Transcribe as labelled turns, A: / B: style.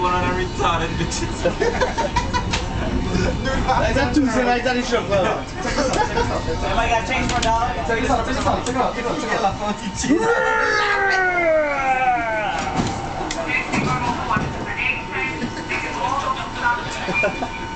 A: one on every time, bitches.
B: Is that two same like that in shop,
A: Am I gonna change for a dollar?
B: It check it out, check it out. Check it out.